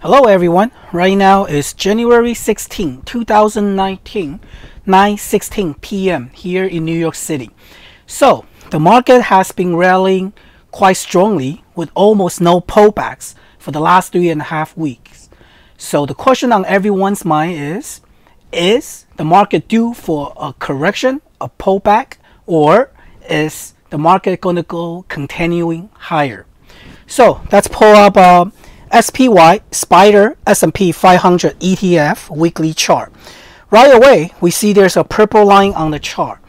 Hello everyone. Right now is January 16, 2019, 9:16 p.m. here in New York City. So, the market has been rallying quite strongly with almost no pullbacks for the last three and a half weeks. So, the question on everyone's mind is is the market due for a correction, a pullback, or is the market going to go continuing higher? So, let's pull up uh, SPY Spider S&P 500 ETF weekly chart. Right away, we see there's a purple line on the chart.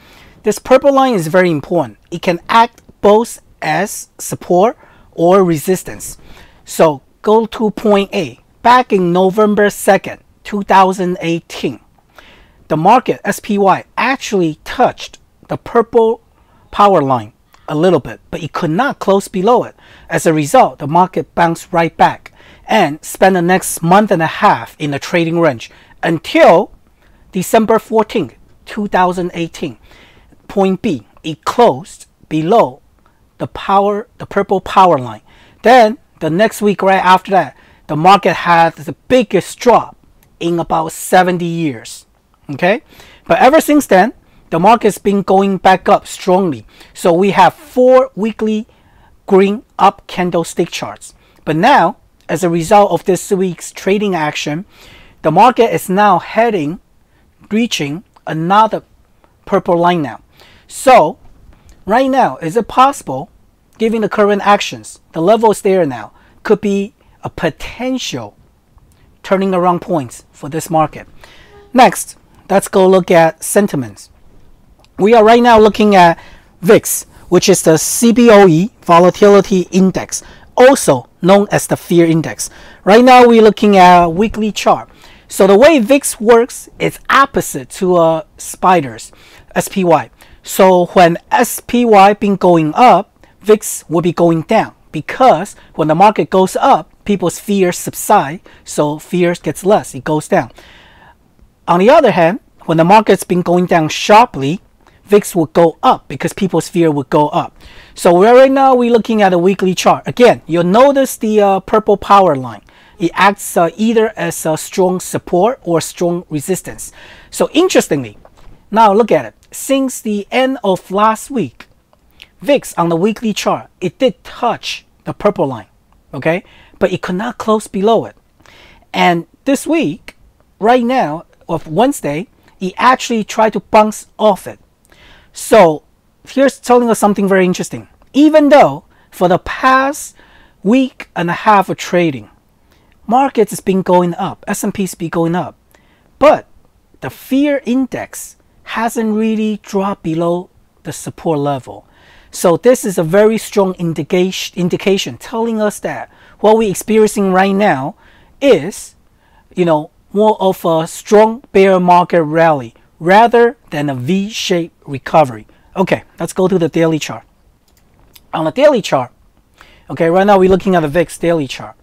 This purple line is very important. It can act both as support or resistance. So go to point A. Back in November 2nd, 2018, the market SPY actually touched the purple power line a little bit, but it could not close below it. As a result, the market bounced right back and spend the next month and a half in the trading range until December 14th, 2018. Point B, it closed below the power, the purple power line. Then the next week, right after that, the market had the biggest drop in about 70 years. Okay, but ever since then, the market's been going back up strongly. So we have four weekly green up candlestick charts. But now, as a result of this week's trading action, the market is now heading, reaching another purple line now. So, right now, is it possible, given the current actions, the level is there now, could be a potential turning around points for this market. Next, let's go look at sentiments. We are right now looking at VIX, which is the CBOE Volatility Index, also known as the Fear Index. Right now we're looking at a weekly chart. So the way VIX works is opposite to a uh, spiders, SPY. So when SPY been going up, VIX will be going down because when the market goes up, people's fears subside, so fears gets less, it goes down. On the other hand, when the market's been going down sharply, VIX will go up because people's fear will go up. So right now we're looking at a weekly chart. Again, you'll notice the uh, purple power line. It acts uh, either as a strong support or strong resistance. So interestingly, now look at it. Since the end of last week, VIX on the weekly chart, it did touch the purple line, okay? But it could not close below it. And this week, right now, of Wednesday, it actually tried to bounce off it. So here's telling us something very interesting. Even though for the past week and a half of trading, markets has been going up, S&P's been going up, but the fear index hasn't really dropped below the support level. So this is a very strong indication indication telling us that what we're experiencing right now is, you know, more of a strong bear market rally rather than a V-shaped recovery. Okay, let's go to the daily chart. On the daily chart, okay, right now we're looking at the VIX daily chart.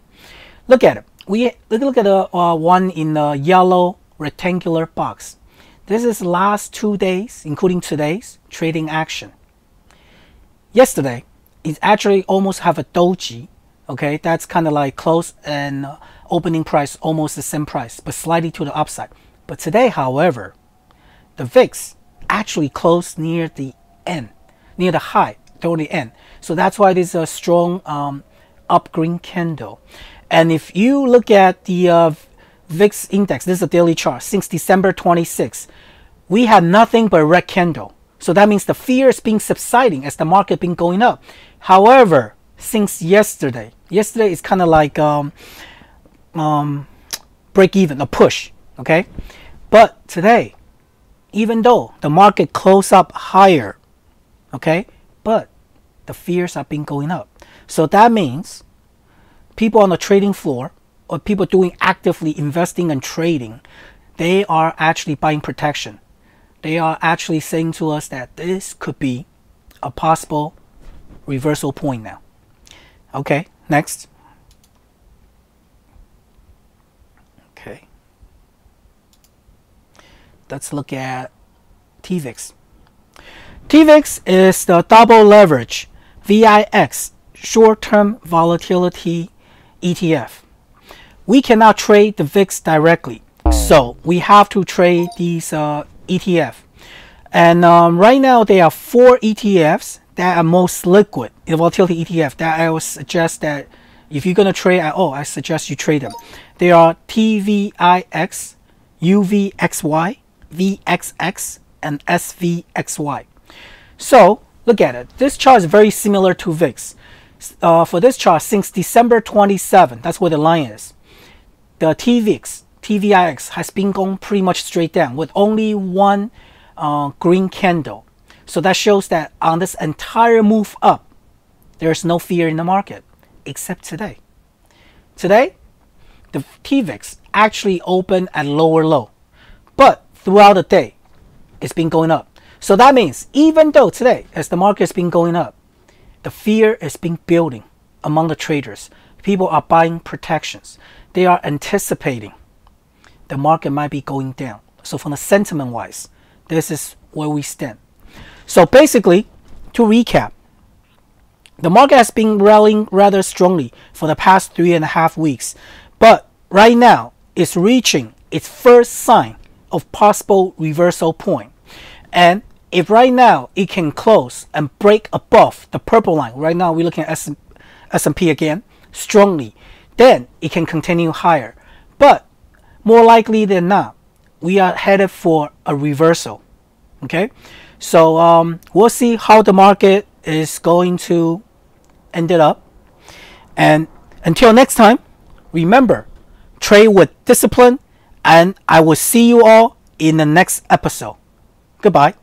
Look at it. We look at the uh, one in the yellow rectangular box. This is last two days, including today's trading action. Yesterday, it actually almost have a doji. Okay, that's kind of like close and opening price almost the same price, but slightly to the upside. But today, however, the VIX actually closed near the end, near the high toward the end. So that's why this is a strong um, up green candle. And if you look at the uh, VIX index, this is a daily chart, since December 26, we had nothing but red candle. So that means the fear is being subsiding as the market been going up. However, since yesterday, yesterday is kind of like um, um, break even, a push, okay? But today, even though the market closed up higher, okay, but the fears have been going up. So that means people on the trading floor or people doing actively investing and trading, they are actually buying protection. They are actually saying to us that this could be a possible reversal point now. Okay, next. Let's look at TVIX. TVIX is the double leverage VIX short-term volatility ETF. we cannot trade the VIX directly. So we have to trade these uh, ETF. And um, right now there are four ETFs that are most liquid, the volatility ETF that I would suggest that if you're going to trade at all, I suggest you trade them. They are TVIX, UVXY, VXX, and SVXY. So look at it. This chart is very similar to VIX. Uh, for this chart, since December 27, that's where the line is. The TVIX, TVIX has been going pretty much straight down with only one uh, green candle. So that shows that on this entire move up, there's no fear in the market except today. Today, the TVIX actually opened at lower low, but throughout the day, it's been going up. So that means even though today, as the market has been going up, the fear is been building among the traders. People are buying protections. They are anticipating the market might be going down. So from the sentiment wise, this is where we stand. So basically, to recap, the market has been rallying rather strongly for the past three and a half weeks, but right now it's reaching its first sign of possible reversal point. And if right now it can close and break above the purple line, right now we're looking at S&P again, strongly, then it can continue higher. But more likely than not, we are headed for a reversal. Okay, so um, we'll see how the market is going to end it up. And until next time, remember, trade with discipline, and I will see you all in the next episode. Goodbye.